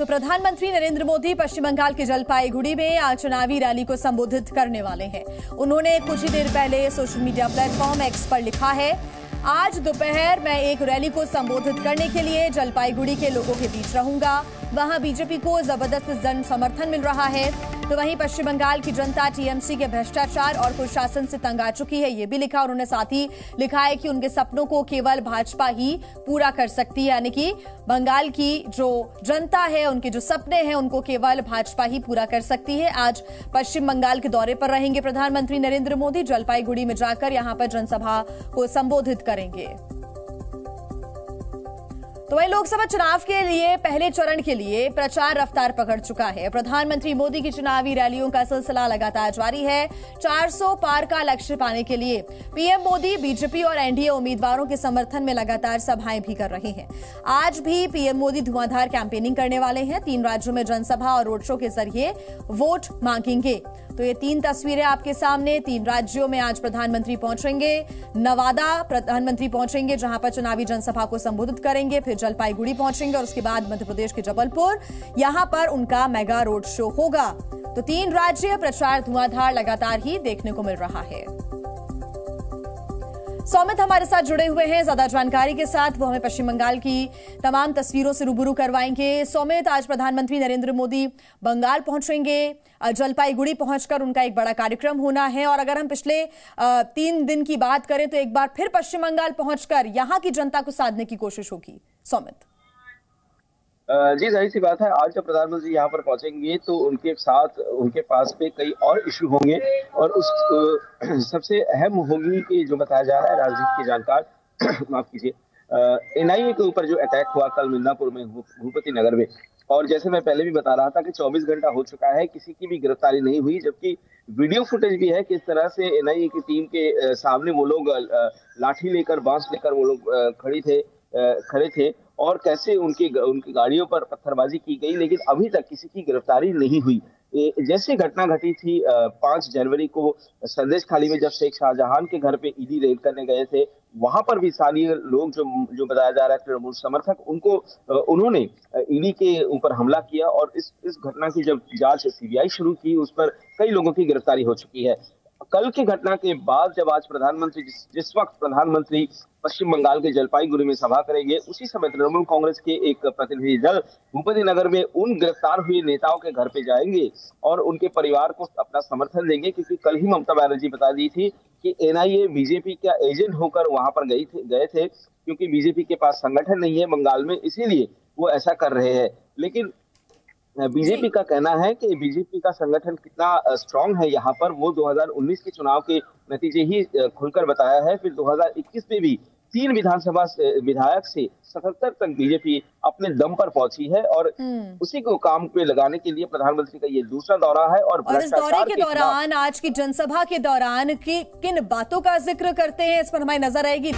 तो प्रधानमंत्री नरेंद्र मोदी पश्चिम बंगाल के जलपाईगुड़ी में आज चुनावी रैली को संबोधित करने वाले हैं। उन्होंने कुछ ही देर पहले सोशल मीडिया प्लेटफॉर्म एक्स पर लिखा है आज दोपहर मैं एक रैली को संबोधित करने के लिए जलपाईगुड़ी के लोगों के बीच रहूँगा। वहाँ बीजेपी को ज़बरदस्त जन समर्थन मिल रहा है। तो वहीं पश्चिम बंगाल की जनता टीएमसी के भ्रष्टाचार और कुशासन से तंग आ चुकी है, ये भी लिखा उन्होंने साथ ही लिखा है कि उनके सपनों को केवल भाजपा ही पूरा कर सकती है। यानी कि बंगाल की जो जनता है, उनके जो सपने हैं, उनको केवल भाजपा ही पूरा कर सकती है। आज पश्चिम बंगाल के दौरे पर रहेंगे प्रधानमंत्री नरेंद्र मोदी। जलपाईगुड़ी में जाकर यहाँ पर जनसभा को संबोधित करेंगे। तो वही लोकसभा चुनाव के लिए, पहले चरण के लिए प्रचार रफ्तार पकड़ चुका है। प्रधानमंत्री मोदी की चुनावी रैलियों का सिलसिला लगातार जारी है। 400 पार का लक्ष्य पाने के लिए पीएम मोदी, बीजेपी और एनडीए उम्मीदवारों के समर्थन में लगातार सभाएँ भी कर रहे हैं। आज भी पीएम मोदी धुआंधार कैंपेनिंग करने वाले हैं। तीन राज्यों में जनसभा और रोड शो के ज़रिए वोट मांगेंगे। तो ये तीन तस्वीरें आपके सामने, तीन राज्यों में आज प्रधानमंत्री पहुँचेंगे। नवादा प्रधानमंत्री पहुँचेंगे, जहाँ पर चुनावी जनसभा को संबोधित करेंगे, फिर जलपाईगुड़ी पहुँचेंगे और उसके बाद मध्य प्रदेश के जबलपुर। यहाँ पर उनका मेगा रोड शो होगा। तो तीन राज्य प्रचार धुआंधार लगातार ही देखने को मिल रहा है। सौमित हमारे साथ जुड़े हुए हैं। ज़्यादा जानकारी के साथ वो हमें पश्चिम बंगाल की तमाम तस्वीरों से रूबरू करवाएँगे। सौमित, आज प्रधानमंत्री नरेंद्र मोदी बंगाल पहुँचेंगे। जलपाईगुड़ी पहुंचकर उनका एक बड़ा कार्यक्रम होना है। और अगर हम पिछले तीन दिन की बात करें तो एक बार फिर पश्चिम बंगाल पहुंचकर यहाँ की जनता को साधने की कोशिश होगी। सौमित। जी, ज़ाहिर सी बात है, आज जब प्रधानमंत्री यहाँ पर पहुँचेंगे तो उनके साथ, उनके पास पे कई और इशू होंगे और उस सबसे अहम होगी कि जो बताया जा रहा है, राजनीति के जानकार, माफ़ कीजिए एनआईए के ऊपर जो अटैक हुआ कल मिदनापुर में भूपति नगर में। और जैसे मैं पहले भी बता रहा था कि 24 घंटा हो चुका है, किसी की भी गिरफ्तारी नहीं हुई, जबकि वीडियो फुटेज भी है किस तरह से एनआईए की टीम के सामने वो लोग लाठी लेकर, बाँस लेकर वो लोग खड़ी थे। खड़े थे और कैसे उनकी उनकी गाड़ियों पर पत्थरबाजी की गई, लेकिन अभी तक किसी की गिरफ्तारी नहीं हुई। जैसे घटना घटी थी पाँच जनवरी को संदेश खाली में जब शेख शाहजहां के घर पे ईडी रेड करने गए थे, वहाँ पर भी स्थानीय लोग जो जो बताया जा रहा है, तृणमूल समर्थक, उनको उन्होंने ईडी के ऊपर हमला किया और इस इस घटना की जब जाँच सीबीआई शुरू की, उस पर कई लोगों की गिरफ्तारी हो चुकी है। कल की घटना के बाद जब आज प्रधानमंत्री जिस, जिस वक्त प्रधानमंत्री पश्चिम बंगाल के जलपाईगुड़ी में सभा करेंगे उसी समय तृणमूल कांग्रेस के एक प्रतिनिधि दल भूपति नगर में उन गिरफ़्तार हुए नेताओं के घर पे जाएँगे और उनके परिवार को अपना समर्थन देंगे क्योंकि कल ही ममता बनर्जी बता दी थी कि एनआईए बीजेपी का एजेंट होकर वहाँ पर गई थे गए थे क्योंकि बीजेपी के पास संगठन नहीं है बंगाल में इसीलिए वो ऐसा कर रहे हैं। लेकिन बीजेपी का कहना है कि बीजेपी का संगठन कितना स्ट्रांग है यहाँ पर। वो 2019 के चुनाव के नतीजे ही खुलकर बताया है। फिर 2021 में भी तीन विधानसभा विधायक से सतहत्तर तक बीजेपी अपने दम पर पहुँची है और हम्म। उसी को काम पे लगाने के लिए प्रधानमंत्री का ये दूसरा दौरा है और, और इस दौरे के, के दौरान आज की जनसभा के दौरान की किन बातों का ज़िक्र करते हैं इस पर हमारी नज़र आएगी।